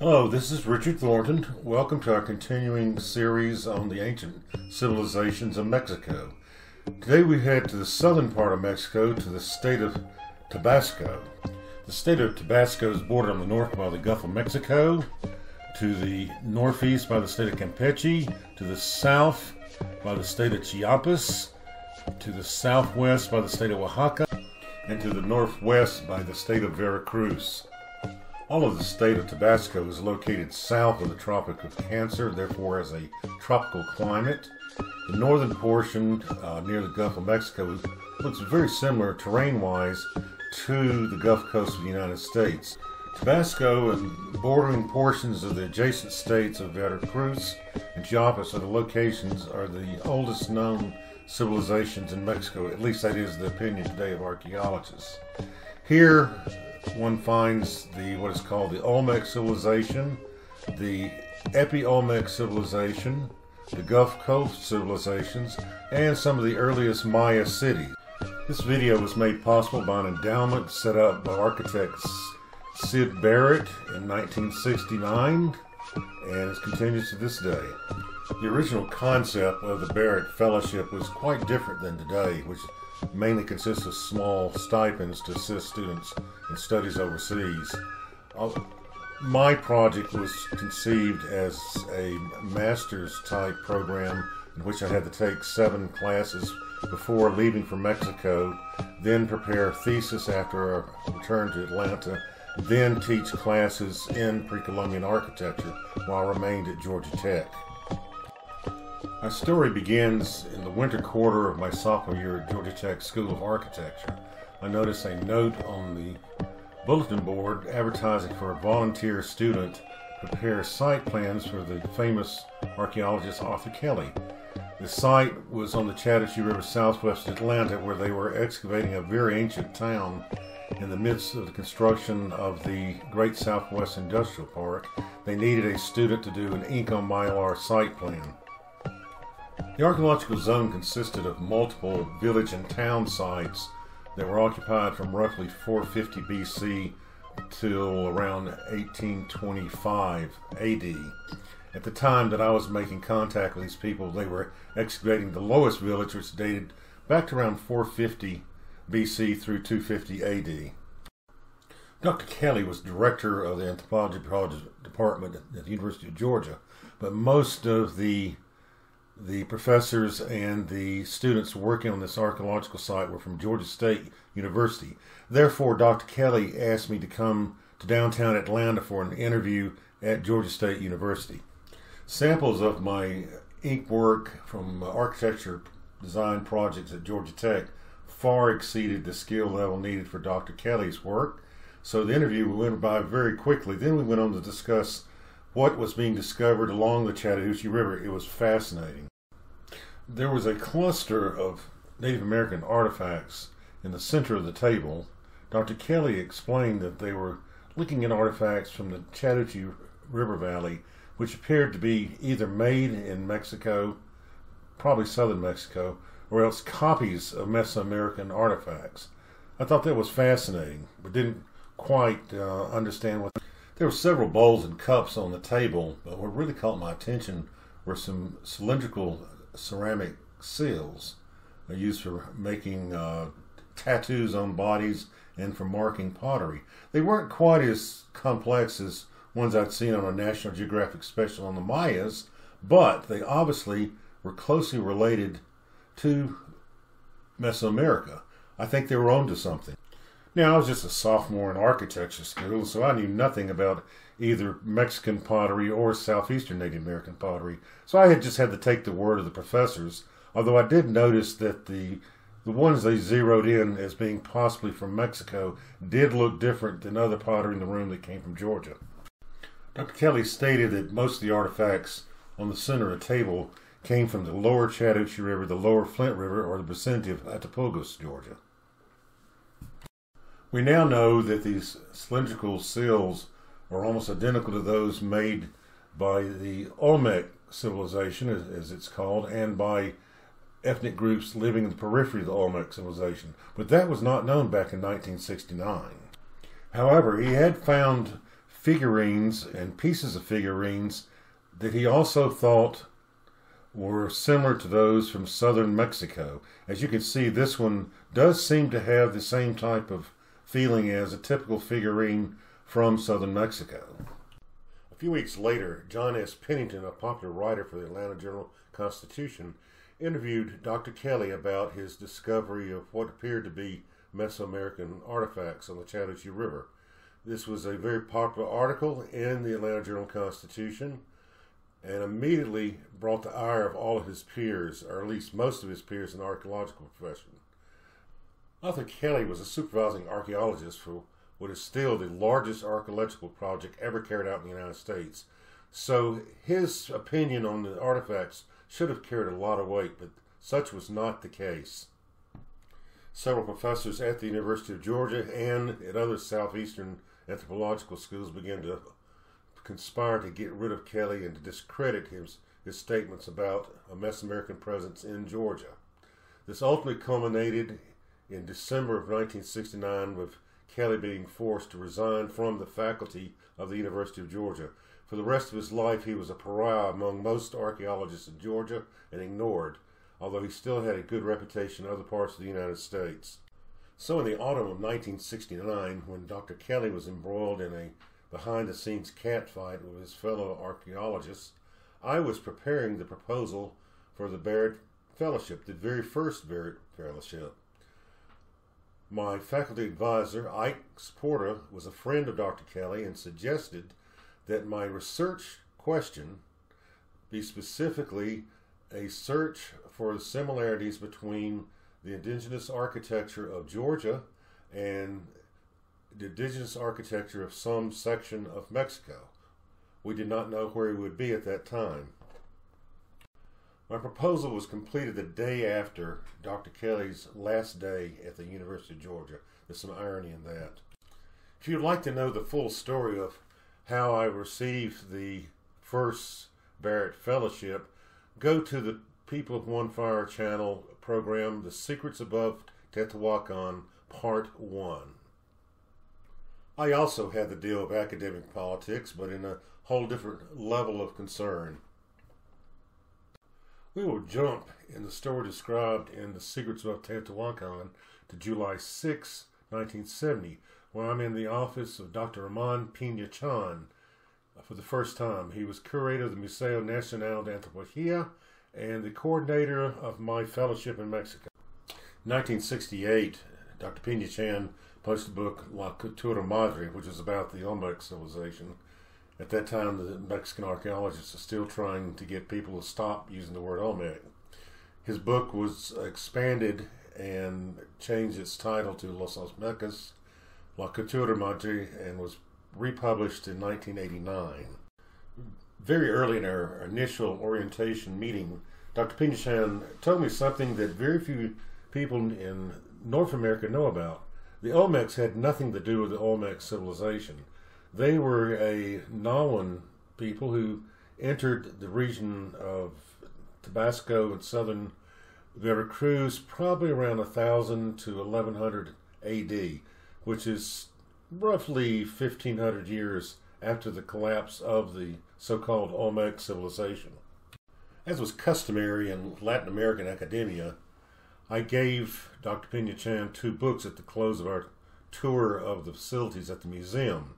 Hello, this is Richard Thornton. Welcome to our continuing series on the ancient civilizations of Mexico. Today we head to the southern part of Mexico to the state of Tabasco. The state of Tabasco is bordered on the north by the Gulf of Mexico, to the northeast by the state of Campeche, to the south by the state of Chiapas, to the southwest by the state of Oaxaca, and to the northwest by the state of Veracruz. All of the state of Tabasco is located south of the Tropic of Cancer, therefore has a tropical climate. The northern portion uh, near the Gulf of Mexico looks very similar terrain-wise to the Gulf Coast of the United States. Tabasco and bordering portions of the adjacent states of Veracruz and Chiapas are the locations are the oldest known civilizations in Mexico. At least that is the opinion today of archaeologists. Here, one finds the what is called the Olmec civilization, the Epi-Olmec civilization, the Gulf Coast civilizations, and some of the earliest Maya cities. This video was made possible by an endowment set up by architects Sid Barrett in 1969 and it continues to this day. The original concept of the Barrett Fellowship was quite different than today, which mainly consists of small stipends to assist students in studies overseas. Uh, my project was conceived as a master's type program in which I had to take seven classes before leaving for Mexico, then prepare a thesis after I return to Atlanta, then teach classes in pre-Columbian architecture while I remained at Georgia Tech. My story begins in the winter quarter of my sophomore year at Georgia Tech School of Architecture. I noticed a note on the bulletin board advertising for a volunteer student to prepare site plans for the famous archaeologist Arthur Kelly. The site was on the Chattahoochee River southwest Atlanta where they were excavating a very ancient town in the midst of the construction of the Great Southwest Industrial Park. They needed a student to do an ink on mylar site plan. The archaeological zone consisted of multiple village and town sites that were occupied from roughly 450 BC till around 1825 AD. At the time that I was making contact with these people, they were excavating the lowest village, which dated back to around 450 BC through 250 AD. Dr. Kelly was director of the anthropology department at the University of Georgia, but most of the the professors and the students working on this archaeological site were from Georgia State University. Therefore, Dr. Kelly asked me to come to downtown Atlanta for an interview at Georgia State University. Samples of my ink work from architecture design projects at Georgia Tech far exceeded the skill level needed for Dr. Kelly's work. So the interview went by very quickly. Then we went on to discuss what was being discovered along the Chattahoochee River. It was fascinating there was a cluster of Native American artifacts in the center of the table. Dr. Kelly explained that they were looking at artifacts from the Chattahoochee River Valley, which appeared to be either made in Mexico, probably southern Mexico, or else copies of Mesoamerican artifacts. I thought that was fascinating, but didn't quite uh, understand what. There were several bowls and cups on the table, but what really caught my attention were some cylindrical ceramic seals. They're used for making uh, tattoos on bodies and for marking pottery. They weren't quite as complex as ones I'd seen on a National Geographic special on the Mayas, but they obviously were closely related to Mesoamerica. I think they were onto something. Now, I was just a sophomore in architecture school, so I knew nothing about either Mexican pottery or Southeastern Native American pottery. So I had just had to take the word of the professors, although I did notice that the the ones they zeroed in as being possibly from Mexico did look different than other pottery in the room that came from Georgia. Dr. Kelly stated that most of the artifacts on the center of the table came from the lower Chattahoochee River, the lower Flint River, or the vicinity of Attapulgus, Georgia. We now know that these cylindrical seals are almost identical to those made by the Olmec civilization, as, as, it's called, and by ethnic groups living in the periphery of the Olmec civilization. But that was not known back in 1969. However, he had found figurines and pieces of figurines that he also thought were similar to those from southern Mexico. As you can see, this one does seem to have the same type of feeling as a typical figurine from southern Mexico. A few weeks later, John S. Pennington, a popular writer for the Atlanta Journal Constitution, interviewed Dr. Kelly about his discovery of what appeared to be Mesoamerican artifacts on the Chattahoochee River. This was a very popular article in the Atlanta Journal Constitution and immediately brought the ire of all of his peers, or at least most of his peers in the archaeological profession. Arthur Kelly was a supervising archaeologist for what is still the largest archaeological project ever carried out in the United States. So his opinion on the artifacts should have carried a lot of weight, but such was not the case. Several professors at the University of Georgia and at other southeastern anthropological schools began to conspire to get rid of Kelly and to discredit his, his statements about a Mesoamerican presence in Georgia. This ultimately culminated in December of 1969 with Kelly being forced to resign from the faculty of the University of Georgia. For the rest of his life, he was a pariah among most archaeologists in Georgia and ignored, although he still had a good reputation in other parts of the United States. So, in the autumn of 1969, when Dr. Kelly was embroiled in a behind the scenes catfight with his fellow archaeologists, I was preparing the proposal for the Barrett Fellowship, the very first Barrett Fellowship. My faculty advisor, Ike Porta, was a friend of Dr. Kelly and suggested that my research question be specifically a search for the similarities between the indigenous architecture of Georgia and the indigenous architecture of some section of Mexico. We did not know where he would be at that time. My proposal was completed the day after Dr. Kelly's last day at the University of Georgia. There's some irony in that. If you'd like to know the full story of how I received the first Barrett Fellowship, go to the People of One Fire channel program, The Secrets Above Teotihuacan, Part 1. I also had the deal of academic politics, but in a whole different level of concern. We will jump in the story described in The Secrets of Teotihuacan to July 6, 1970, where I'm in the office of Dr. Ramon Pina Chan for the first time. He was curator of the Museo Nacional de Antropología and the coordinator of my fellowship in Mexico. 1968, Dr. Pina Chan published the book La Cultura Madre, which is about the Olmec civilization. At that time, the Mexican archaeologists are still trying to get people to stop using the word Olmec. His book was expanded and changed its title to Los Olmecas, La Cultura Madre, and was republished in 1989. Very early in our initial orientation meeting, Dr. Pina Chan told me something that very few people in North America know about. The Olmecs had nothing to do with the Olmec civilization. They were a Nahuatl people who entered the region of Tabasco and southern Veracruz probably around 1000 to 1100 AD, which is roughly 1500 years after the collapse of the so called Olmec civilization. As was customary in Latin American academia, I gave Dr. Pina Chan two books at the close of our tour of the facilities at the museum.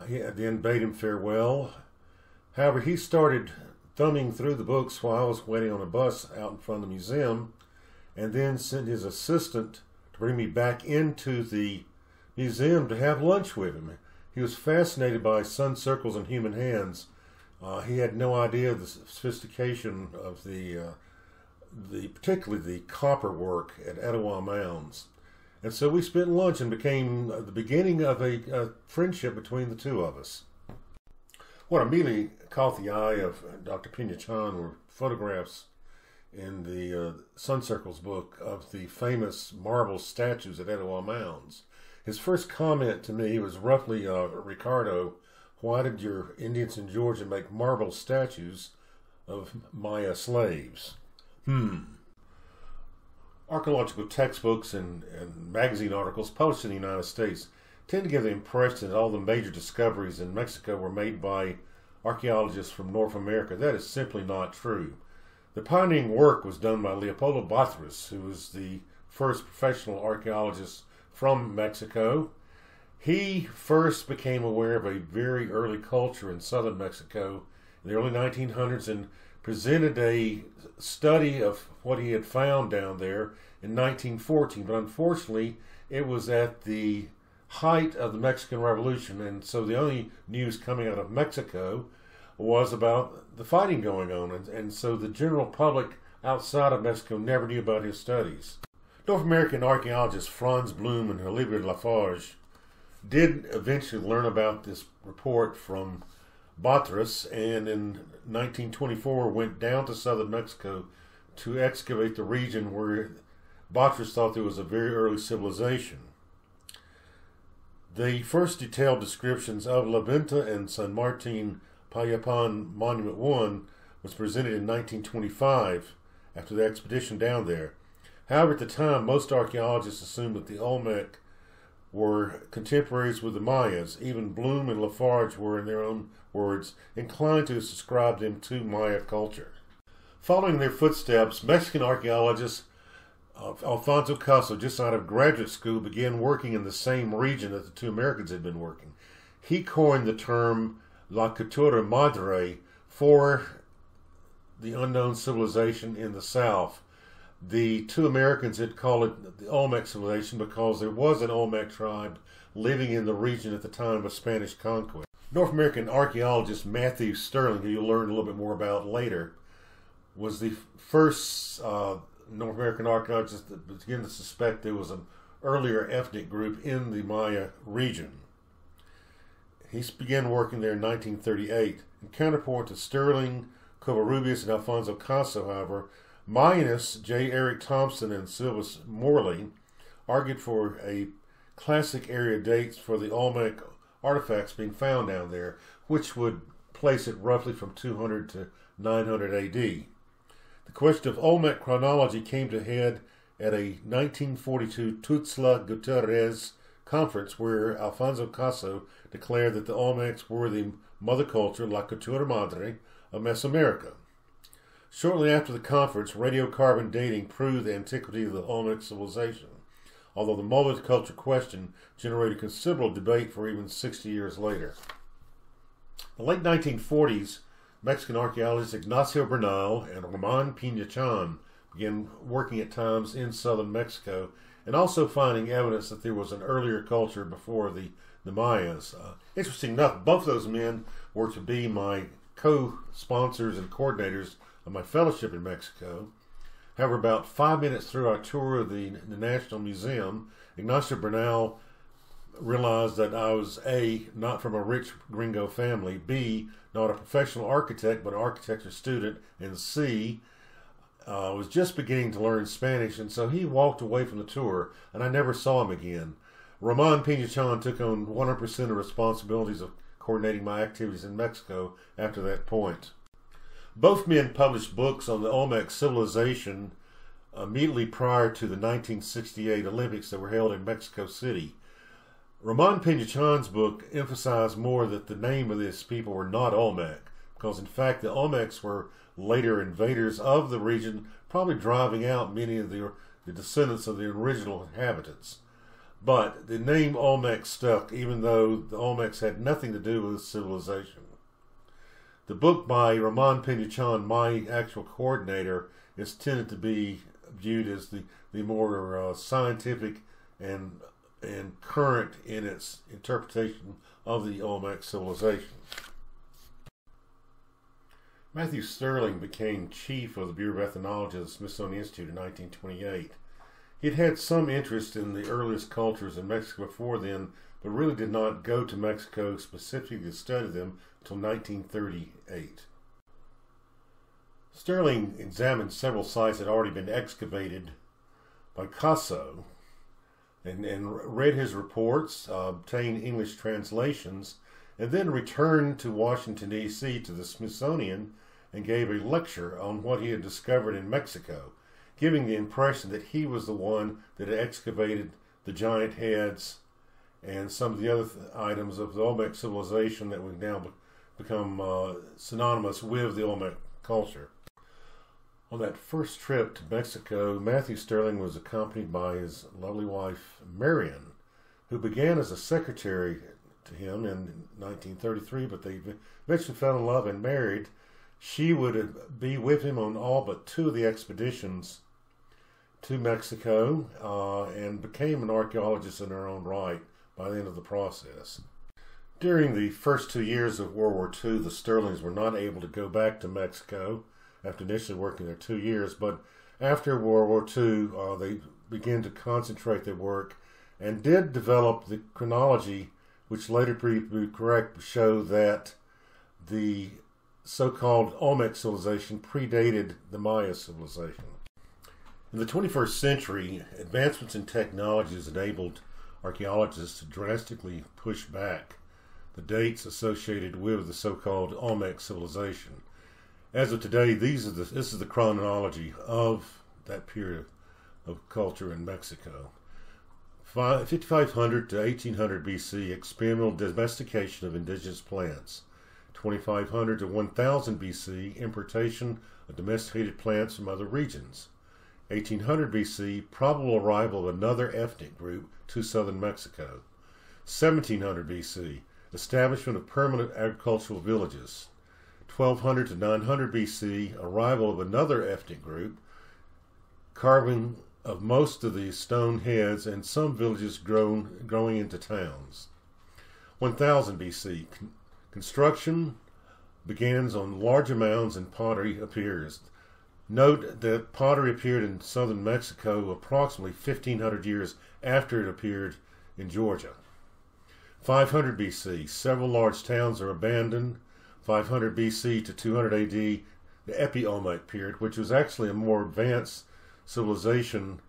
I then bade him farewell. However, he started thumbing through the books while I was waiting on a bus out in front of the museum, and then sent his assistant to bring me back into the museum to have lunch with him. He was fascinated by sun circles and human hands. Uh, he had no idea of the sophistication of the, uh, the particularly the copper work at Etowah Mounds. And so we spent lunch and became the beginning of a, a friendship between the two of us. What immediately caught the eye of Dr. Pina Chan were photographs in the uh, Sun Circles book of the famous marble statues at Etowah Mounds. His first comment to me was roughly, uh, Ricardo, why did your Indians in Georgia make marble statues of Maya slaves? Hmm archaeological textbooks and, and magazine articles published in the United States tend to give the impression that all the major discoveries in Mexico were made by archaeologists from North America. That is simply not true. The pioneering work was done by Leopoldo Batres, who was the first professional archaeologist from Mexico. He first became aware of a very early culture in southern Mexico in the early 1900s and presented a study of what he had found down there in 1914. But unfortunately, it was at the height of the Mexican Revolution, and so the only news coming out of Mexico was about the fighting going on, and, and so the general public outside of Mexico never knew about his studies. North American archaeologists Frans Blom and Olivier Lafarge did eventually learn about this report from Batres, and in 1924 went down to southern Mexico to excavate the region where Batres thought there was a very early civilization. The first detailed descriptions of La Venta and San Martin Pajapan Monument 1 was presented in 1925 after the expedition down there. However, at the time, most archaeologists assumed that the Olmec were contemporaries with the Mayas. Even Blom and Lafarge were, in their own words, inclined to subscribe them to Maya culture. Following their footsteps, Mexican archaeologist uh, Alfonso Caso, just out of graduate school, began working in the same region that the two Americans had been working. He coined the term La Cultura Madre for the unknown civilization in the South. The two Americans had called it the Olmec civilization because there was an Olmec tribe living in the region at the time of Spanish conquest. North American archaeologist Matthew Stirling, who you'll learn a little bit more about later, was the first uh, North American archaeologists that began to suspect there was an earlier ethnic group in the Maya region. He began working there in 1938. In counterpoint to Stirling, Covarrubias, and Alfonso Caso, however, Mayanists J. Eric Thompson and Sylvanus Morley argued for a classic area dates for the Olmec artifacts being found down there, which would place it roughly from 200 to 900 AD. The question of Olmec chronology came to head at a 1942 Tuxtla Gutierrez conference where Alfonso Caso declared that the Olmecs were the mother culture, La Cultura Madre, of Mesoamerica. Shortly after the conference, radiocarbon dating proved the antiquity of the Olmec civilization, although the mother culture question generated considerable debate for even 60 years later. The late 1940s, Mexican archaeologists Ignacio Bernal and Roman Pina Chan began working at times in southern Mexico and also finding evidence that there was an earlier culture before the, the Mayas. Uh, interesting enough, both those men were to be my co sponsors and coordinators of my fellowship in Mexico. However, about five minutes through our tour of the, the National Museum, Ignacio Bernal realized that I was A, not from a rich gringo family, B, not a professional architect, but an architecture student, and C, uh, was just beginning to learn Spanish, and so he walked away from the tour, and I never saw him again. Roman Pina Chan took on 100% of responsibilities of coordinating my activities in Mexico after that point. Both men published books on the Olmec civilization immediately prior to the 1968 Olympics that were held in Mexico City. Roman Pina Chan's book emphasized more that the name of these people were not Olmec, because in fact the Olmecs were later invaders of the region, probably driving out many of the, the descendants of the original inhabitants. But the name Olmec stuck, even though the Olmecs had nothing to do with civilization. The book by Roman Pina Chan, my actual coordinator, is tended to be viewed as the, the more uh, scientific and and current in its interpretation of the Olmec civilization. Matthew Stirling became chief of the Bureau of Ethnology of the Smithsonian Institute in 1928. He had had some interest in the earliest cultures in Mexico before then, but really did not go to Mexico specifically to study them until 1938. Stirling examined several sites that had already been excavated by Caso, and, and read his reports, uh, obtained English translations, and then returned to Washington, D.C. to the Smithsonian and gave a lecture on what he had discovered in Mexico, giving the impression that he was the one that had excavated the giant heads and some of the other th- items of the Olmec civilization that we've now be- become uh, synonymous with the Olmec culture. On that first trip to Mexico, Matthew Stirling was accompanied by his lovely wife, Marion, who began as a secretary to him in 1933, but they eventually fell in love and married. She would be with him on all but two of the expeditions to Mexico uh, and became an archaeologist in her own right by the end of the process. During the first two years of World War II, the Stirlings were not able to go back to Mexico after initially working there two years. But after World War II, uh, they began to concentrate their work and did develop the chronology, which later proved to be correct, to show that the so-called Olmec civilization predated the Maya civilization. In the 21st century, advancements in technology has enabled archaeologists to drastically push back the dates associated with the so-called Olmec civilization as of today, these are the, this is the chronology of that period of culture in Mexico. 5500 to 1800 BC, experimental domestication of indigenous plants. 2500 to 1000 BC, importation of domesticated plants from other regions. 1800 BC, probable arrival of another ethnic group to southern Mexico. 1700 BC, establishment of permanent agricultural villages. 1200 to 900 BC, arrival of another ethnic group, carving of most of the stone heads and some villages grown, growing into towns. 1000 BC, con- construction begins on larger mounds and pottery appears. Note that pottery appeared in southern Mexico approximately 1500 years after it appeared in Georgia. 500 BC, several large towns are abandoned 500 BC to 200 AD, the Epi-Olmec period, which was actually a more advanced civilization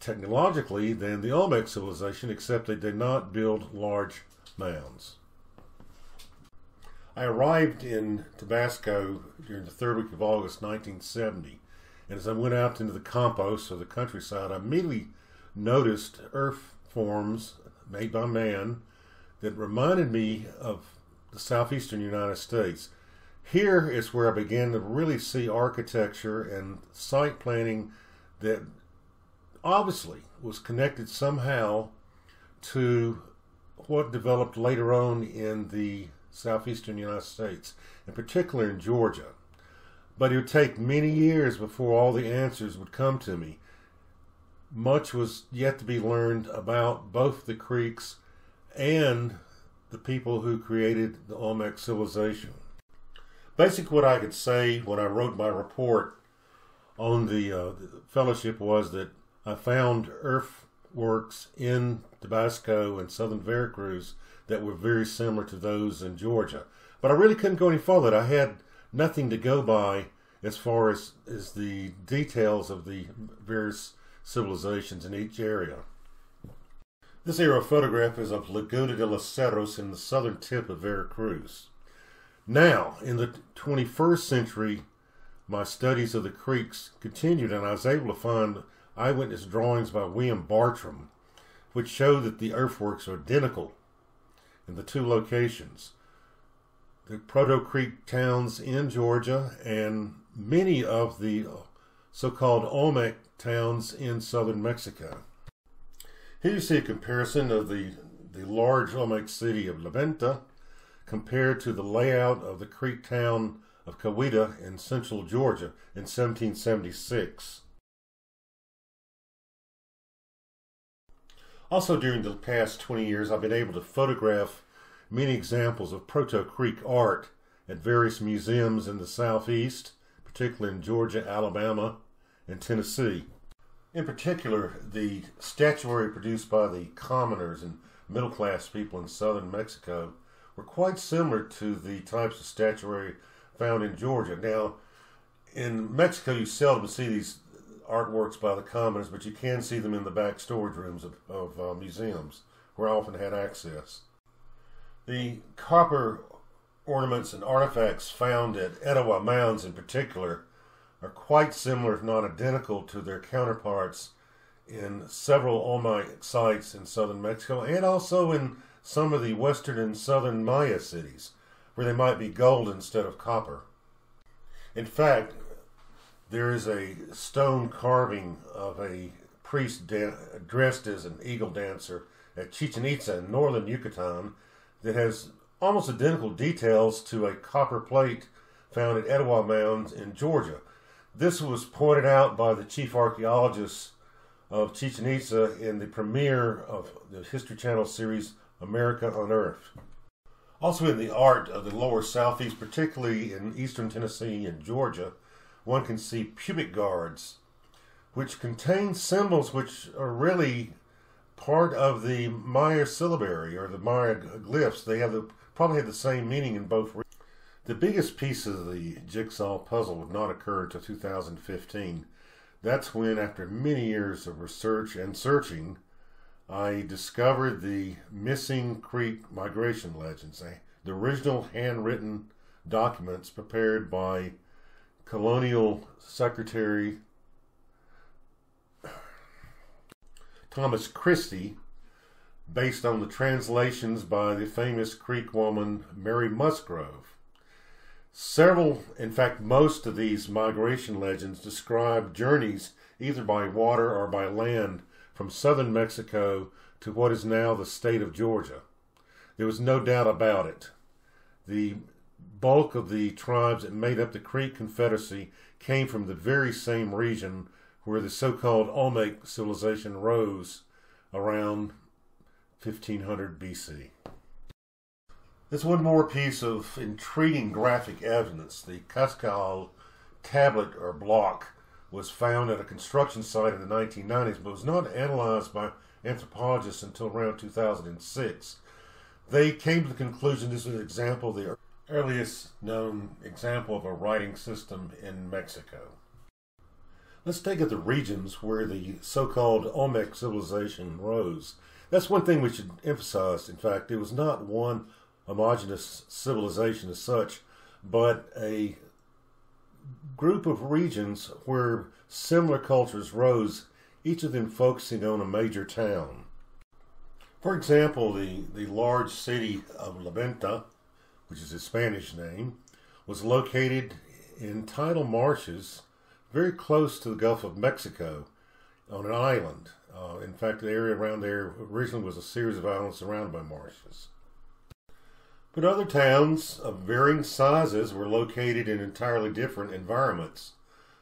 technologically than the Olmec civilization, except they did not build large mounds. I arrived in Tabasco during the third week of August 1970, and as I went out into the campos or the countryside, I immediately noticed earth forms made by man that reminded me of the southeastern United States. Here is where I began to really see architecture and site planning that obviously was connected somehow to what developed later on in the southeastern United States, in particular in Georgia. But it would take many years before all the answers would come to me. Much was yet to be learned about both the creeks and the people who created the Olmec civilization. Basically, what I could say when I wrote my report on the, uh, the fellowship was that I found earthworks in Tabasco and southern Veracruz that were very similar to those in Georgia. But I really couldn't go any further. I had nothing to go by as far as, as the details of the various civilizations in each area. This aerial photograph is of Laguna de los Cerros in the southern tip of Veracruz. Now, in the 21st century, my studies of the creeks continued, and I was able to find eyewitness drawings by William Bartram, which show that the earthworks are identical in the two locations. The Proto Creek towns in Georgia and many of the so called Olmec towns in southern Mexico. Here you see a comparison of the, the large Olmec city of La Venta compared to the layout of the creek town of Coweta in central Georgia in 1776. Also, during the past 20 years, I've been able to photograph many examples of Proto Creek art at various museums in the southeast, particularly in Georgia, Alabama, and Tennessee. In particular, the statuary produced by the commoners and middle class people in southern Mexico were quite similar to the types of statuary found in Georgia. Now, in Mexico, you seldom see these artworks by the commoners, but you can see them in the back storage rooms of, of uh, museums where I often had access. The copper ornaments and artifacts found at Etowah Mounds in particular are quite similar, if not identical, to their counterparts in several Olmec sites in southern Mexico and also in some of the western and southern Maya cities, where they might be gold instead of copper. In fact, there is a stone carving of a priest dressed as an eagle dancer at Chichen Itza in northern Yucatan that has almost identical details to a copper plate found at Etowah Mounds in Georgia. This was pointed out by the chief archaeologist of Chichen Itza in the premiere of the History Channel series America Unearthed. Also in the art of the lower southeast, particularly in eastern Tennessee and Georgia, one can see pubic guards, which contain symbols which are really part of the Maya syllabary or the Maya glyphs. They have the, probably have the same meaning in both. The biggest piece of the jigsaw puzzle would not occur until 2015. That's when, after many years of research and searching, I discovered the missing Creek migration legends, eh, the original handwritten documents prepared by Colonial Secretary Thomas Christie, based on the translations by the famous Creek woman Mary Musgrove. Several, in fact, most of these migration legends describe journeys either by water or by land from southern Mexico to what is now the state of Georgia. There was no doubt about it. The bulk of the tribes that made up the Creek Confederacy came from the very same region where the so-called Olmec civilization rose around 1500 BC. There's one more piece of intriguing graphic evidence. The Cascajal tablet or block was found at a construction site in the 1990s, but was not analyzed by anthropologists until around 2006. They came to the conclusion this was an example, the earliest known example of a writing system in Mexico. Let's take at the regions where the so-called Olmec civilization rose. That's one thing we should emphasize. In fact, it was not one homogenous civilization as such, but a group of regions where similar cultures rose, each of them focusing on a major town. For example, the, the large city of La Venta, which is a Spanish name, was located in tidal marshes very close to the Gulf of Mexico on an island. Uh, in fact, the area around there originally was a series of islands surrounded by marshes. But other towns of varying sizes were located in entirely different environments.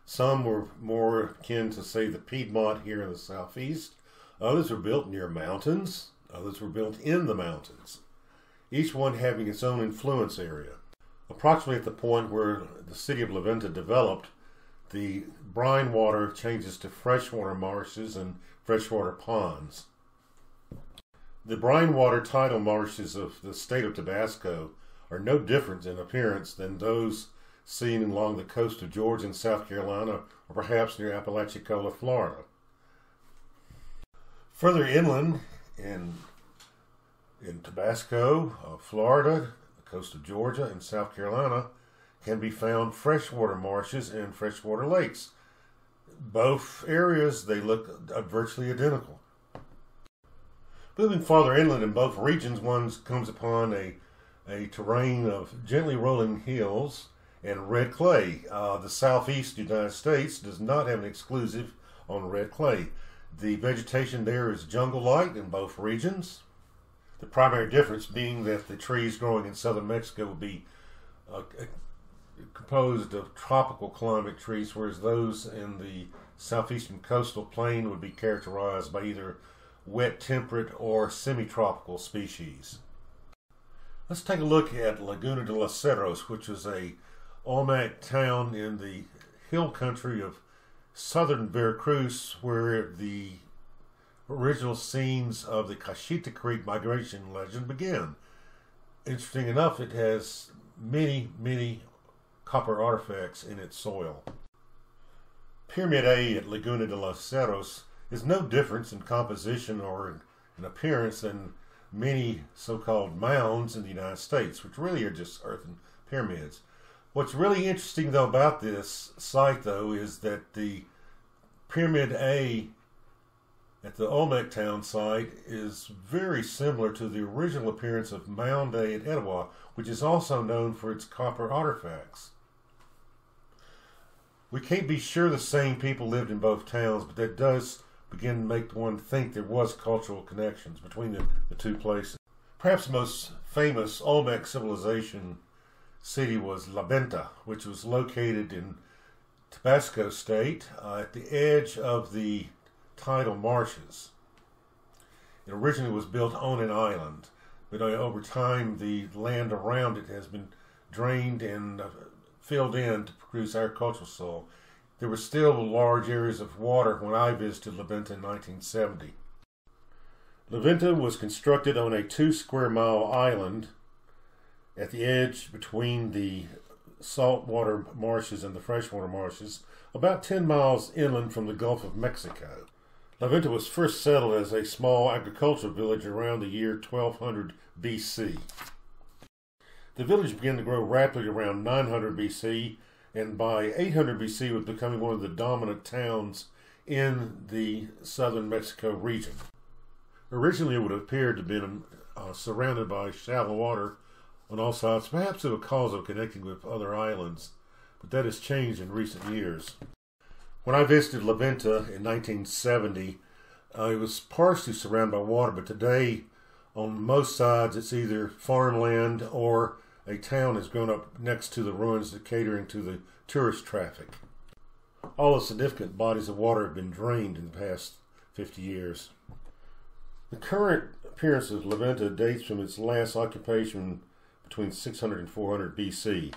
Some were more akin to, say, the Piedmont here in the southeast. Others were built near mountains. Others were built in the mountains, each one having its own influence area. Approximately at the point where the city of La Venta developed, the brine water changes to freshwater marshes and freshwater ponds. The brine water tidal marshes of the state of Tabasco are no different in appearance than those seen along the coast of Georgia and South Carolina, or perhaps near Apalachicola, Florida. Further inland in in Tabasco, uh, Florida, the coast of Georgia, and South Carolina, can be found freshwater marshes and freshwater lakes. Both areas, they look virtually identical. Moving farther inland in both regions, one comes upon a, a terrain of gently rolling hills and red clay. Uh, the southeast United States does not have an exclusive on red clay. The vegetation there is jungle-like in both regions. The primary difference being that the trees growing in southern Mexico would be uh, composed of tropical climate trees, whereas those in the southeastern coastal plain would be characterized by either wet temperate or semi-tropical species. Let's take a look at Laguna de los Cerros, which is a Olmec town in the hill country of southern Veracruz, where the original scenes of the Cachita Creek migration legend begin. Interesting enough, it has many, many copper artifacts in its soil. Pyramid A at Laguna de los Cerros is no difference in composition or in appearance than many so-called mounds in the United States, which really are just earthen pyramids. What's really interesting though about this site though is that the Pyramid A at the Olmec town site is very similar to the original appearance of Mound A at Etowah, which is also known for its copper artifacts. We can't be sure the same people lived in both towns, but that does begin to make one think there was cultural connections between the, the two places. Perhaps the most famous Olmec civilization city was La Venta, which was located in Tabasco State uh, at the edge of the tidal marshes. It originally was built on an island, but uh, over time the land around it has been drained and uh, filled in to produce agricultural soil. There were still large areas of water when I visited La Venta in 1970. La Venta was constructed on a two square mile island at the edge between the saltwater marshes and the freshwater marshes, about 10 miles inland from the Gulf of Mexico. La Venta was first settled as a small agricultural village around the year 1200 BC. The village began to grow rapidly around 900 BC, and by 800 BC was becoming one of the dominant towns in the southern Mexico region. Originally, it would have appeared to have been uh, surrounded by shallow water on all sides, perhaps of a cause of connecting with other islands, but that has changed in recent years. When I visited La Venta in 1970, uh, it was partially surrounded by water, but today, on most sides, it's either farmland or a town has grown up next to the ruins catering to the tourist traffic. All the significant bodies of water have been drained in the past 50 years. The current appearance of La Venta dates from its last occupation between 600 and 400 BC.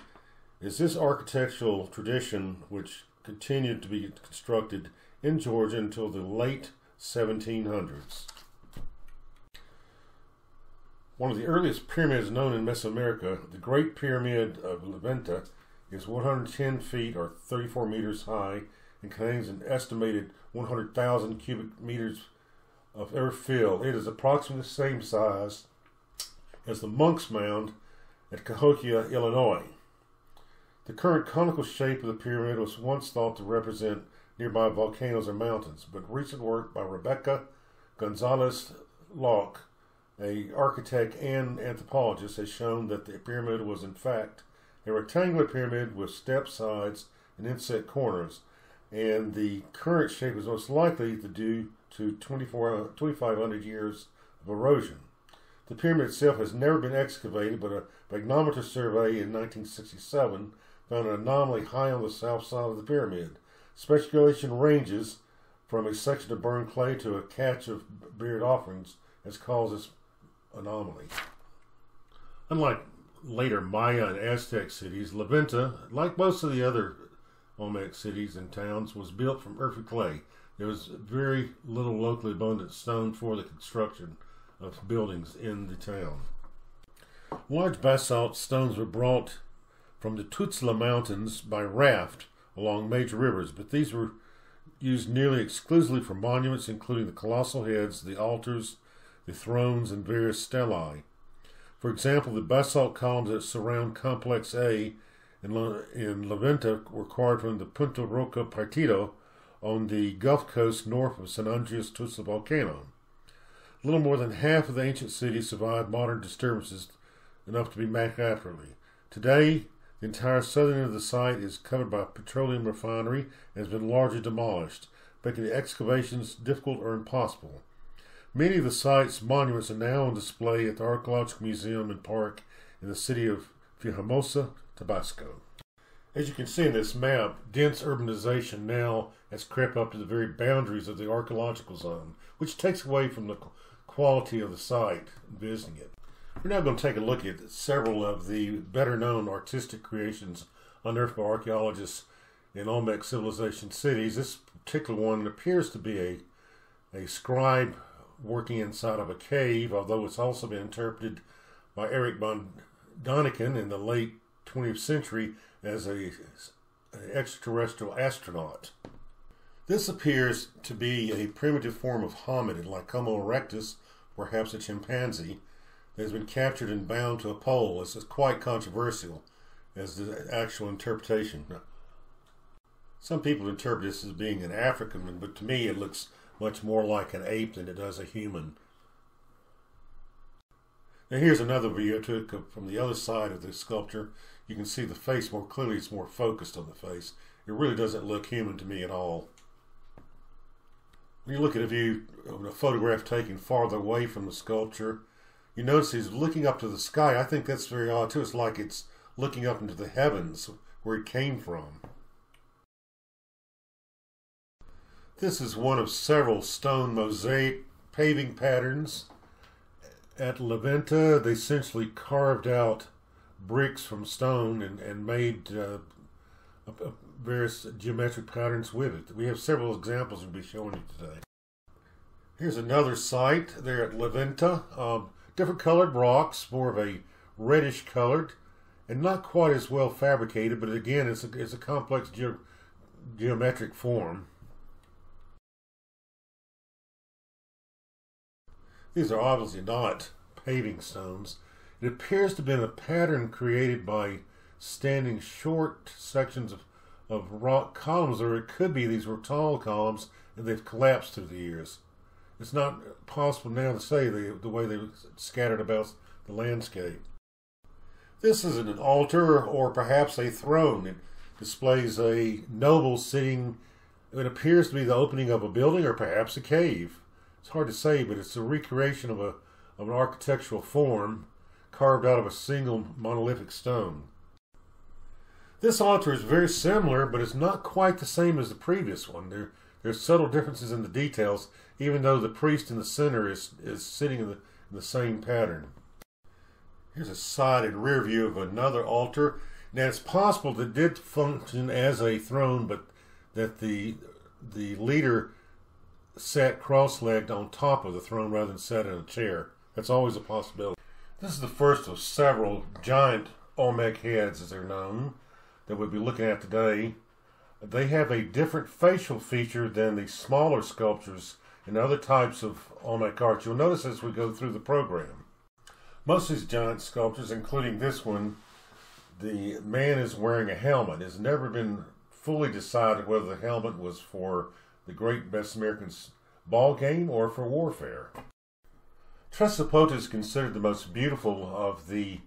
Is this architectural tradition which continued to be constructed in Georgia until the late 1700s. One of the earliest pyramids known in Mesoamerica, the Great Pyramid of La Venta, is 110 feet or 34 meters high and contains an estimated 100,000 cubic meters of earth fill. It is approximately the same size as the Monk's Mound at Cahokia, Illinois. The current conical shape of the pyramid was once thought to represent nearby volcanoes or mountains, but recent work by Rebecca Gonzalez Lauck, a architect and anthropologist, has shown that the pyramid was in fact a rectangular pyramid with step sides and inset corners, and the current shape is most likely due to 2,500 years of erosion. The pyramid itself has never been excavated, but a magnometer survey in 1967 found an anomaly high on the south side of the pyramid. Speculation ranges from a section of burned clay to a cache of buried offerings has caused this anomaly. Unlike later Maya and Aztec cities, La Venta, like most of the other Olmec cities and towns, was built from earthy clay. There was very little locally abundant stone for the construction of buildings in the town. Large basalt stones were brought from the Tuxtla Mountains by raft along major rivers, but these were used nearly exclusively for monuments, including the colossal heads, the altars, the thrones, and various stelae. For example, the basalt columns that surround Complex A in La, in were carved from the Punta Roca Partido on the Gulf Coast north of San Andreas Tuxtla volcano. Little more than half of the ancient city survived modern disturbances enough to be mapped accurately. Today, the entire southern end of the site is covered by a petroleum refinery and has been largely demolished, making the excavations difficult or impossible. Many of the site's monuments are now on display at the Archaeological Museum and Park in the city of Villahermosa, Tabasco. As you can see in this map, dense urbanization now has crept up to the very boundaries of the archaeological zone, which takes away from the quality of the site visiting it. We're now going to take a look at several of the better known artistic creations unearthed by archaeologists in Olmec civilization cities. This particular one appears to be a, a scribe working inside of a cave, although it's also been interpreted by Eric von Daniken in the late 20th century as a, an extraterrestrial astronaut. This appears to be a primitive form of hominid, like Homo erectus, perhaps a chimpanzee, that has been captured and bound to a pole. This is quite controversial as the actual interpretation. Some people interpret this as being an African, but to me it looks much more like an ape than it does a human. Now here's another view I took from the other side of the sculpture. You can see the face more clearly. It's more focused on the face. It really doesn't look human to me at all. When you look at a view of a photograph taken farther away from the sculpture, you notice he's looking up to the sky. I think that's very odd too. It's like it's looking up into the heavens where it came from. This is one of several stone mosaic paving patterns. At La Venta, they essentially carved out bricks from stone and, and made uh, various geometric patterns with it. We have several examples we'll be showing you today. Here's another site there at La Venta. Um, different colored rocks, more of a reddish colored, and not quite as well fabricated, but again, it's a, it's a complex ge geometric form. These are obviously not paving stones. It appears to have been a pattern created by standing short sections of, of rock columns, or it could be these were tall columns and they've collapsed through the years. It's not possible now to say the, the way they scattered about the landscape. This isn't an altar or perhaps a throne. It displays a noble sitting. It appears to be the opening of a building or perhaps a cave. It's hard to say, but it's a recreation of a of an architectural form carved out of a single monolithic stone. This altar is very similar, but it's not quite the same as the previous one. There, there's subtle differences in the details, even though the priest in the center is, is sitting in the, in the same pattern. Here's a side and rear view of another altar. Now, it's possible that it did function as a throne, but that the the leader sat cross-legged on top of the throne rather than sat in a chair. That's always a possibility. This is the first of several giant Olmec heads, as they're known, that we'll be looking at today. They have a different facial feature than the smaller sculptures and other types of Olmec art. You'll notice as we go through the program. Most of these giant sculptures, including this one, the man is wearing a helmet. It's never been fully decided whether the helmet was for the Great Mesoamericans ball game or for warfare. Tres Zapotes is considered the most beautiful of the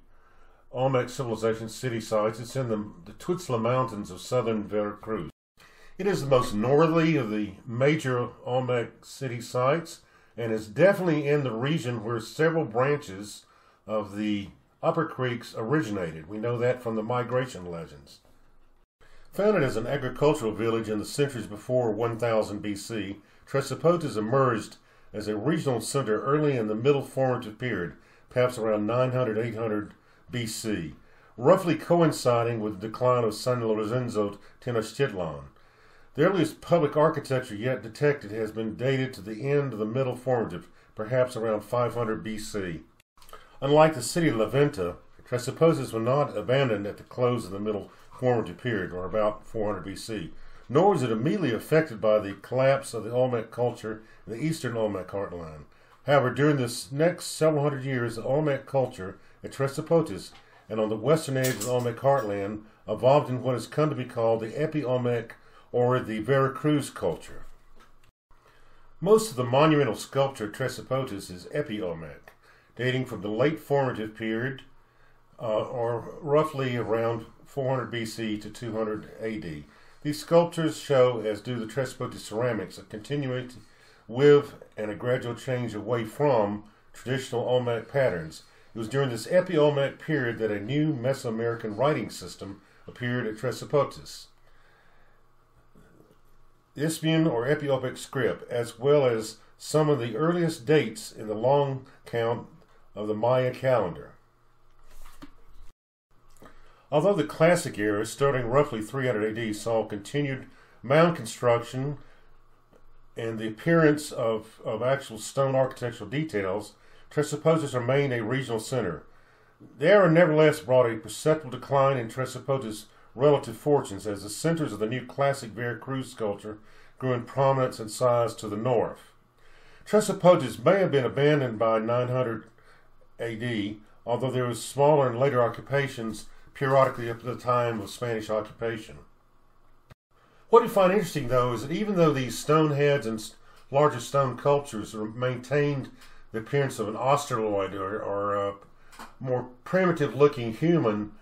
Olmec civilization city sites. It's in the, the Tuxtla Mountains of southern Veracruz. It is the most northerly of the major Olmec city sites and is definitely in the region where several branches of the Upper Creeks originated. We know that from the migration legends. Founded as an agricultural village in the centuries before 1000 BC, Tres Zapotes emerged as a regional center early in the Middle Formative period, perhaps around 900 800 BC, roughly coinciding with the decline of San Lorenzo Tenochtitlan. The earliest public architecture yet detected has been dated to the end of the Middle Formative, perhaps around 500 BC. Unlike the city of La Venta, Tres Zapotes was not abandoned at the close of the Middle formative period, or about 400 BC, nor was it immediately affected by the collapse of the Olmec culture in the eastern Olmec heartland. However, during this next several hundred years, the Olmec culture at Tres Zapotes and on the western edge of the Olmec heartland evolved in what has come to be called the Epi-Olmec or the Veracruz culture. Most of the monumental sculpture at Tres Zapotes is Epi-Olmec, dating from the late formative period, uh, or roughly around 400 BC to 200 AD. These sculptures show, as do the Tres Zapotes ceramics, a continuity with and a gradual change away from traditional Olmec patterns. It was during this Epi-Olmec period that a new Mesoamerican writing system appeared at Tres Zapotes. Isthmian or Epi-Olmec script, as well as some of the earliest dates in the long count of the Maya calendar. Although the Classic era, starting roughly 300 AD, saw continued mound construction and the appearance of, of actual stone architectural details, Tres Zapotes remained a regional center. The era nevertheless brought a perceptible decline in Tres relative fortunes as the centers of the new classic Veracruz culture grew in prominence and size to the north. Tres may have been abandoned by 900 AD, although there was smaller and later occupations periodically up to the time of Spanish occupation. What we find interesting, though, is that even though these stone heads and larger stone cultures maintained the appearance of an australoid or, or a more primitive looking human,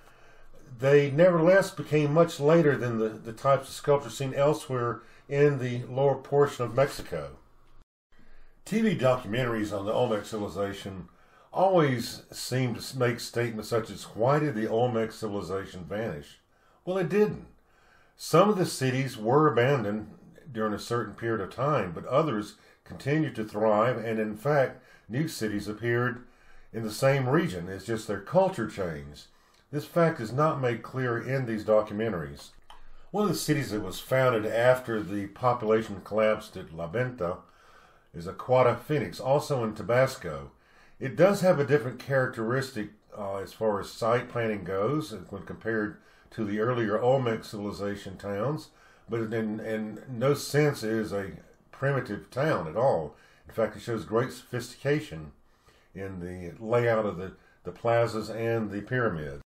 they nevertheless became much later than the, the types of sculpture seen elsewhere in the lower portion of Mexico. TV documentaries on the Olmec civilization always seem to make statements such as, Why did the Olmec civilization vanish? Well, it didn't. Some of the cities were abandoned during a certain period of time, but others continued to thrive, and in fact, new cities appeared in the same region. It's just their culture changed. This fact is not made clear in these documentaries. One of the cities that was founded after the population collapsed at La Venta is Aquata Phoenix, also in Tabasco. It does have a different characteristic uh, as far as site planning goes when compared to the earlier Olmec civilization towns, but in, in no sense is a primitive town at all. In fact, it shows great sophistication in the layout of the, the plazas and the pyramid.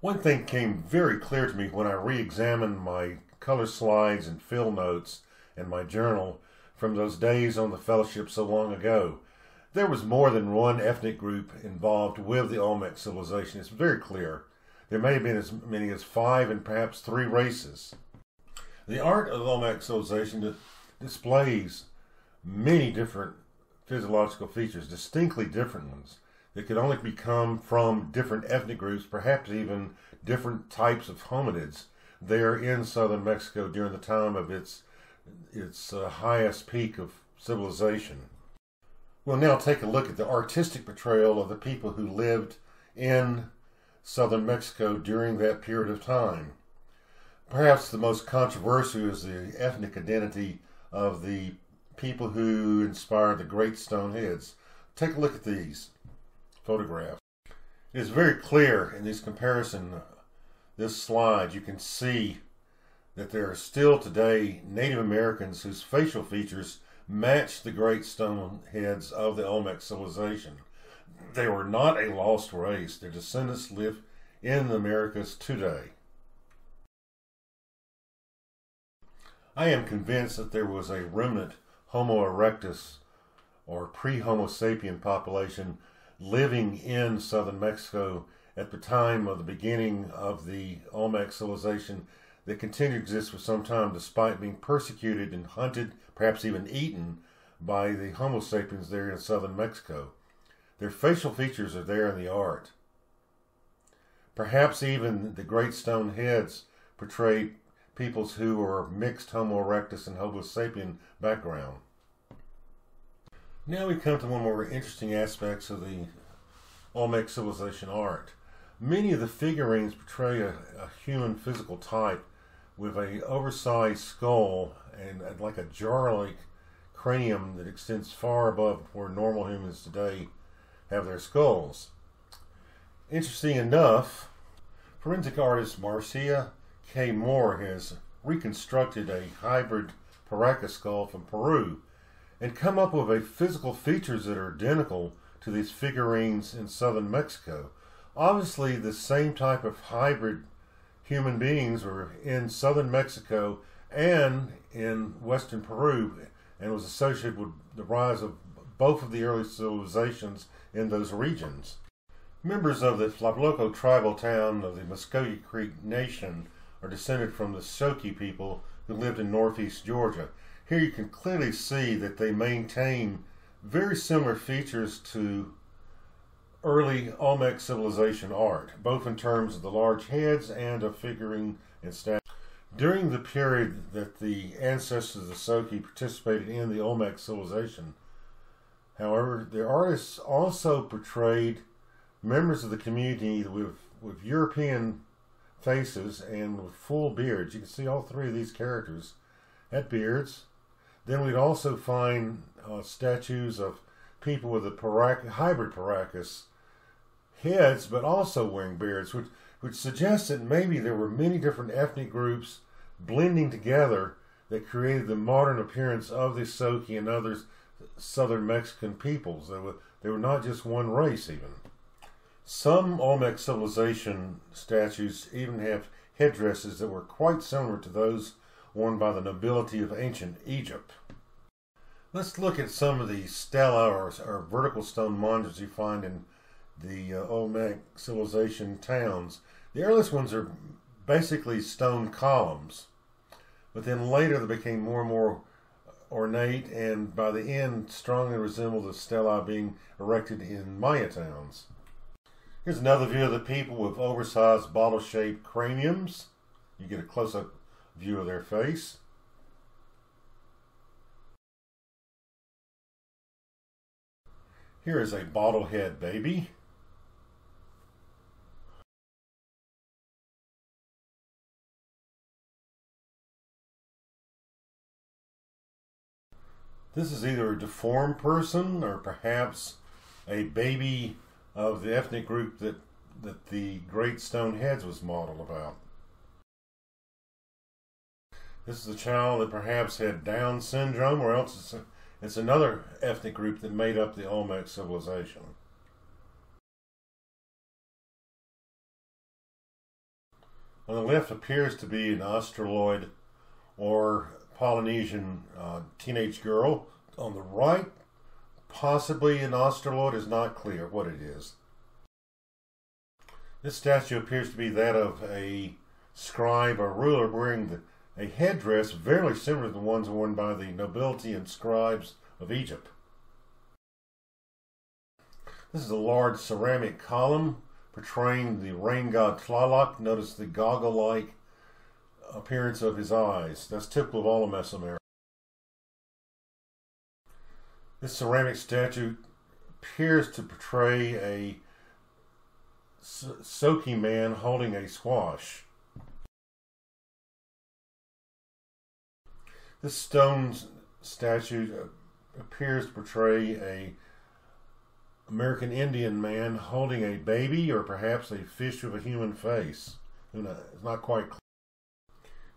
One thing came very clear to me when I re examined my color slides and fill notes and my journal from those days on the fellowship so long ago. There was more than one ethnic group involved with the Olmec civilization. It's very clear. There may have been as many as five and perhaps three races. The art of the Olmec civilization displays many different physiological features, distinctly different ones, that could only become from different ethnic groups, perhaps even different types of hominids there in southern Mexico during the time of its its uh, highest peak of civilization. We'll now take a look at the artistic portrayal of the people who lived in southern Mexico during that period of time. Perhaps the most controversial is the ethnic identity of the people who inspired the great stone heads. Take a look at these photographs. It is very clear in this comparison, this slide, you can see that there are still today Native Americans whose facial features match the great stone heads of the Olmec civilization. They were not a lost race. Their descendants live in the Americas today. I am convinced that there was a remnant Homo erectus or pre Homo sapien population living in southern Mexico at the time of the beginning of the Olmec civilization that continued to exist for some time despite being persecuted and hunted, perhaps even eaten, by the Homo sapiens there in southern Mexico. Their facial features are there in the art. Perhaps even the great stone heads portray peoples who were mixed Homo erectus and Homo sapien background. Now we come to one of the more interesting aspects of the Olmec civilization art. Many of the figurines portray a, a human physical type with a oversized skull and, like a jar-like cranium that extends far above where normal humans today have their skulls. Interesting enough, forensic artist Marcia K. Moore has reconstructed a hybrid Paracas skull from Peru and come up with a physical features that are identical to these figurines in southern Mexico. Obviously, the same type of hybrid human beings were in southern Mexico and in western Peru and was associated with the rise of both of the early civilizations in those regions. Members of the Tlatelolco tribal town of the Muskogee Creek Nation are descended from the Shoki people who lived in northeast Georgia. Here you can clearly see that they maintain very similar features to early Olmec civilization art, both in terms of the large heads and of figuring and statue. During the period that the ancestors of the Shoki participated in the Olmec civilization, however, the artists also portrayed members of the community with, with European faces and with full beards. You can see all three of these characters had beards. Then we'd also find uh, statues of people with a Parac- hybrid Paracas heads, but also wearing beards, which, which suggests that maybe there were many different ethnic groups blending together that created the modern appearance of the Shoki and other southern Mexican peoples. They were, they were not just one race, even. Some Olmec civilization statues even have headdresses that were quite similar to those worn by the nobility of ancient Egypt. Let's look at some of the stela or, or vertical stone monuments you find in the uh, Olmec civilization towns. The earliest ones are basically stone columns, but then later they became more and more ornate and by the end strongly resemble the stelae being erected in Maya towns. Here's another view of the people with oversized bottle-shaped craniums. You get a close-up view of their face. Here is a bottlehead baby. This is either a deformed person or perhaps a baby of the ethnic group that, that the Great Stone Heads was modeled about. This is a child that perhaps had Down syndrome, or else it's, a, it's another ethnic group that made up the Olmec civilization. On the left appears to be an Australoid or Polynesian uh, teenage girl. On the right, possibly an Australoid is not clear what it is. This statue appears to be that of a scribe or ruler wearing the, a headdress very similar to the ones worn by the nobility and scribes of Egypt. This is a large ceramic column portraying the rain god Tlaloc. Notice the goggle-like appearance of his eyes. That's typical of all of Mesoamerica. This ceramic statue appears to portray a Soki man holding a squash. This stone statue appears to portray a American Indian man holding a baby or perhaps a fish with a human face. It's not quite clear.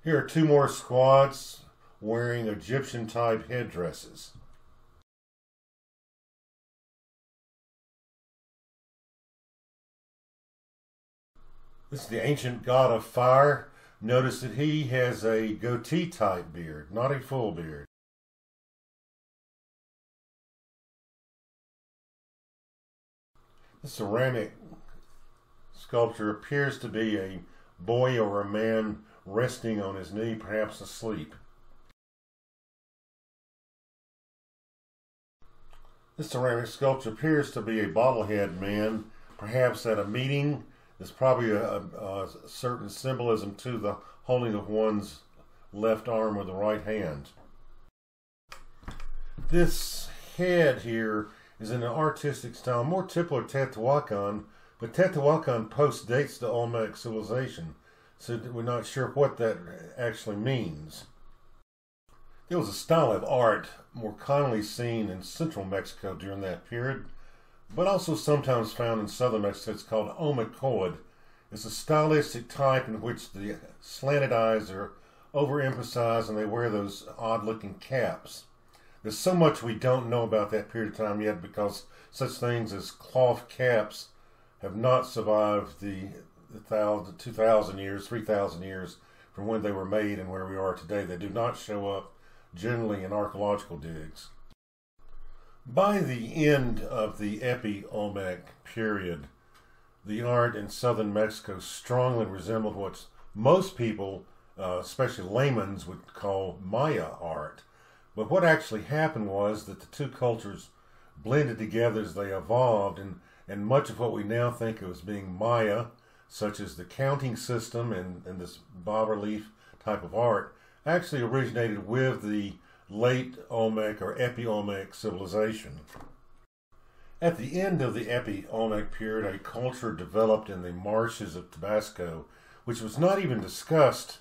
Here are two more squads wearing Egyptian type headdresses. This is the ancient god of fire. Notice that he has a goatee type beard, not a full beard. The ceramic sculpture appears to be a boy or a man resting on his knee, perhaps asleep. This ceramic sculpture appears to be a bottlehead man, perhaps at a meeting. There's probably a, a, certain symbolism to the holding of one's left arm with the right hand. This head here is in an artistic style, more typical of Teotihuacan, but post-dates the Olmec civilization so we're not sure what that actually means. There was a style of art more commonly seen in central Mexico during that period, but also sometimes found in southern Mexico. It's called Olmecoid. It's a stylistic type in which the slanted eyes are overemphasized and they wear those odd looking caps. There's so much we don't know about that period of time yet because such things as cloth caps have not survived the the thousand, two thousand years, three thousand years from when they were made and where we are today. They do not show up generally in archaeological digs. By the end of the Epi-Olmec period, the art in southern Mexico strongly resembled what most people, uh, especially laymen, would call Maya art. But what actually happened was that the two cultures blended together as they evolved, and, and much of what we now think of as being Maya such as the counting system and, and this bas relief type of art, actually originated with the late Olmec or Epi-Olmec civilization. At the end of the Epi-Olmec period, a culture developed in the marshes of Tabasco, which was not even discussed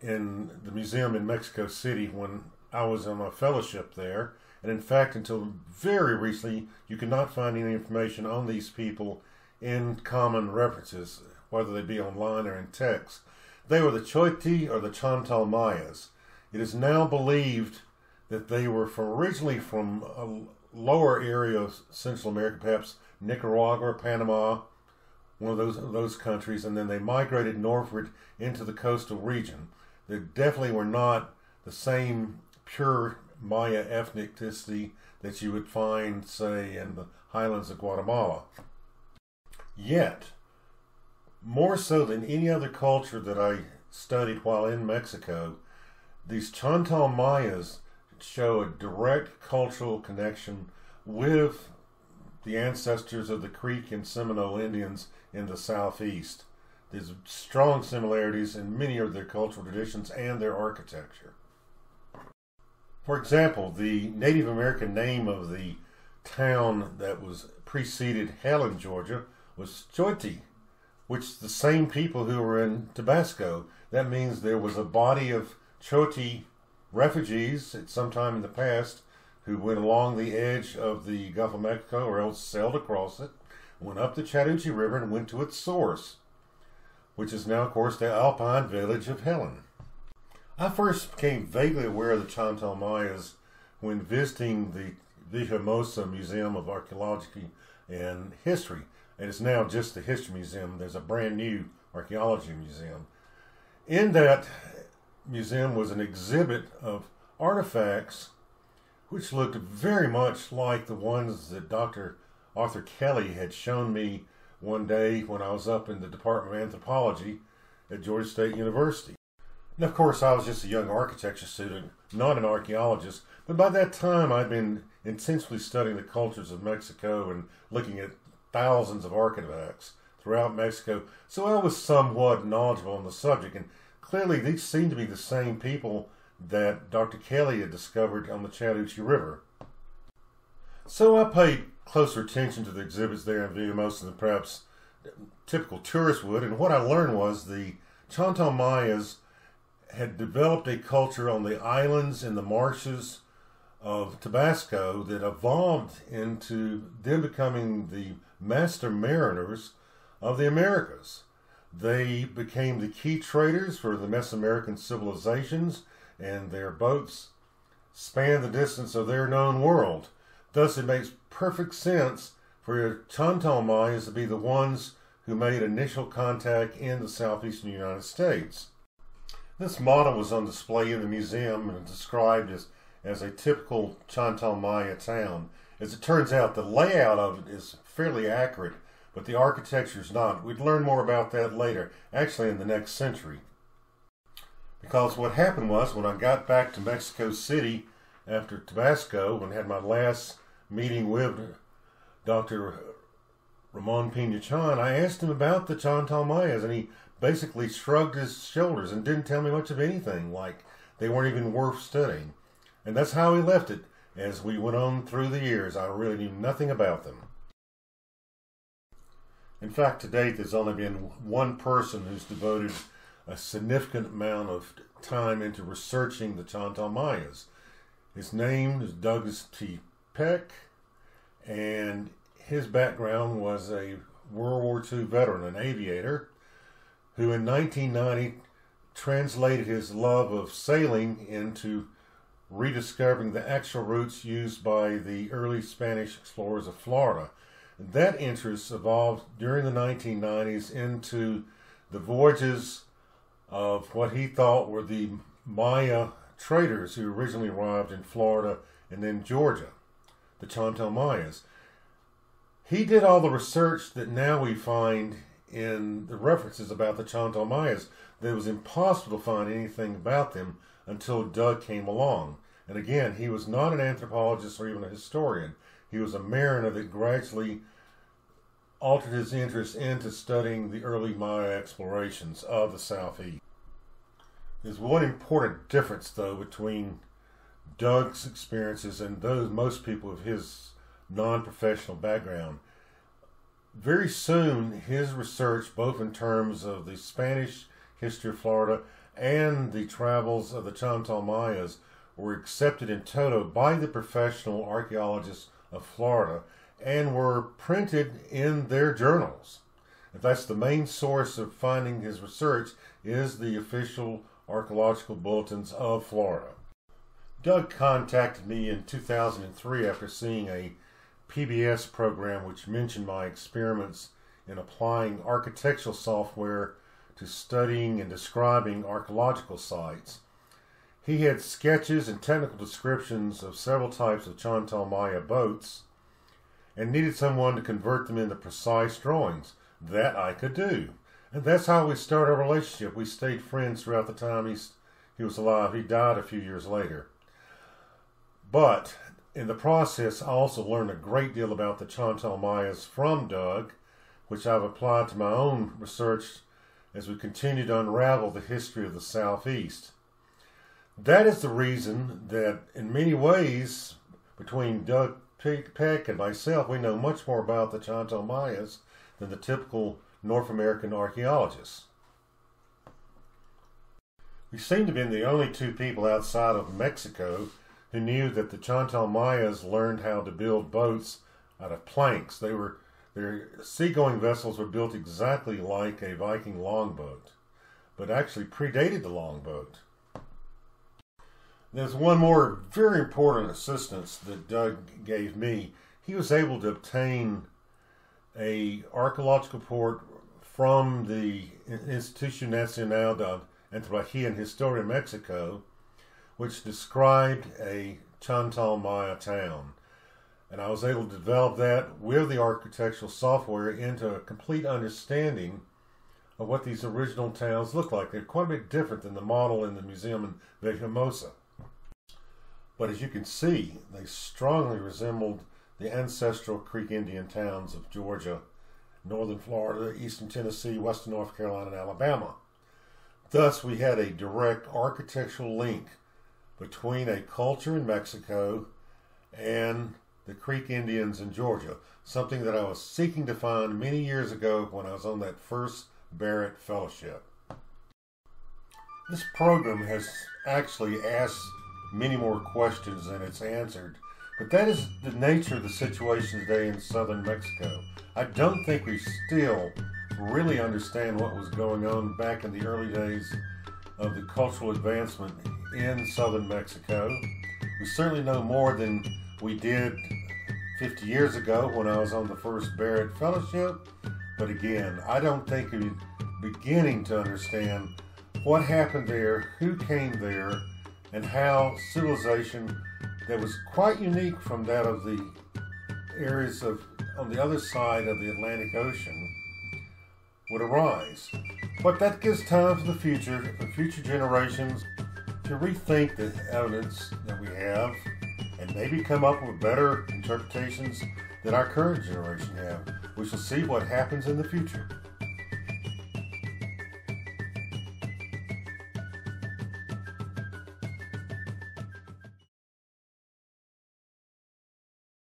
in the museum in Mexico City when I was on my fellowship there. And in fact, until very recently, you could not find any information on these people in common references, whether they be online or in text. They were the Choiti or the Chontal Mayas. It is now believed that they were from originally from a lower area of Central America, perhaps Nicaragua, or Panama, one of those those countries, and then they migrated northward into the coastal region. They definitely were not the same pure Maya ethnicity that you would find, say, in the highlands of Guatemala. Yet, more so than any other culture that I studied while in Mexico, these Chontal Mayas show a direct cultural connection with the ancestors of the Creek and Seminole Indians in the southeast. There's strong similarities in many of their cultural traditions and their architecture. For example, the Native American name of the town that was preceded Helen, Georgia, was Choiti, which the same people who were in Tabasco. That means there was a body of Choti refugees at some time in the past who went along the edge of the Gulf of Mexico or else sailed across it, went up the Chattahoochee River and went to its source, which is now, of course, the alpine village of Helen. I first became vaguely aware of the Chontal Mayas when visiting the Villahermosa Museum of Archaeology and History. And it's now just the History Museum. There's a brand new archaeology museum. In that museum was an exhibit of artifacts which looked very much like the ones that Dr. Arthur Kelly had shown me one day when I was up in the Department of Anthropology at Georgia State University. And of course, I was just a young architecture student, not an archaeologist, but by that time I'd been intensely studying the cultures of Mexico and looking at thousands of artifacts throughout Mexico, so I was somewhat knowledgeable on the subject. And clearly, these seemed to be the same people that Dr. Kelly had discovered on the Chattahoochee River. So I paid closer attention to the exhibits there in Villahermosa than perhaps typical tourists would, and what I learned was the Chontal Mayas had developed a culture on the islands and the marshes of Tabasco that evolved into them becoming the master mariners of the Americas. They became the key traders for the Mesoamerican civilizations, and their boats spanned the distance of their known world. Thus, it makes perfect sense for your Chontal Mayas to be the ones who made initial contact in the southeastern United States. This model was on display in the museum and described as, as a typical Chontal Maya town. As it turns out, the layout of it is fairly accurate, but the architecture is not. We'd learn more about that later, actually in the next century. Because what happened was, when I got back to Mexico City after Tabasco and had my last meeting with Dr. Ramon Pina Chan, I asked him about the Chontal Mayas, and he basically shrugged his shoulders and didn't tell me much of anything, like they weren't even worth studying. And that's how he left it. As we went on through the years, I really knew nothing about them. In fact, to date, there's only been one person who's devoted a significant amount of time into researching the Chontal Mayas. His name is Douglas T. Peck, and his background was a World War II veteran, an aviator, who in 1990 translated his love of sailing into rediscovering the actual routes used by the early Spanish explorers of Florida. That interest evolved during the 1990s into the voyages of what he thought were the Maya traders who originally arrived in Florida and then Georgia, the Chontal Mayas. He did all the research that now we find in the references about the Chontal Mayas that it was impossible to find anything about them until Doug came along. And again, he was not an anthropologist or even a historian. He was a mariner that gradually altered his interest into studying the early Maya explorations of the Southeast. There's one important difference, though, between Doug's experiences and those most people of his non-professional background very soon, his research, both in terms of the Spanish history of Florida and the travels of the Chontal Mayas, were accepted in toto by the professional archaeologists of Florida and were printed in their journals. If that's the main source of finding his research is the official archaeological bulletins of Florida. Doug contacted me in 2003 after seeing a PBS program which mentioned my experiments in applying architectural software to studying and describing archaeological sites. He had sketches and technical descriptions of several types of Chontal Maya boats and needed someone to convert them into precise drawings. That I could do. And that's how we started our relationship. We stayed friends throughout the time he's, he was alive. He died a few years later. But in the process, I also learned a great deal about the Chontal Mayas from Doug, which I've applied to my own research as we continue to unravel the history of the Southeast. That is the reason that, in many ways, between Doug Peck and myself, we know much more about the Chontal Mayas than the typical North American archaeologists. We seem to been the only two people outside of Mexico who knew that the Chontal Mayas learned how to build boats out of planks. They were their seagoing vessels were built exactly like a Viking longboat, but actually predated the longboat. There's one more very important assistance that Doug gave me. He was able to obtain a archaeological report from the Instituto Nacional de Antropología and Historia in Mexico, which described a Chontal Maya town. And I was able to develop that with the architectural software into a complete understanding of what these original towns look like. They're quite a bit different than the model in the museum in Villahermosa. But as you can see, they strongly resembled the ancestral Creek Indian towns of Georgia, northern Florida, eastern Tennessee, western North Carolina, and Alabama. Thus, we had a direct architectural link between a culture in Mexico and the Creek Indians in Georgia, something that I was seeking to find many years ago when I was on that first Barrett Fellowship. This program has actually asked many more questions than it's answered, but that is the nature of the situation today in southern Mexico. I don't think we still really understand what was going on back in the early days of the cultural advancement in southern Mexico. We certainly know more than we did 50 years ago when I was on the first Barrett Fellowship. But again, I don't think we're beginning to understand what happened there, who came there, and how civilization that was quite unique from that of the areas of on the other side of the Atlantic Ocean would arise. But that gives time for the future, for future generations to rethink the evidence that we have and maybe come up with better interpretations than our current generation have. We shall see what happens in the future.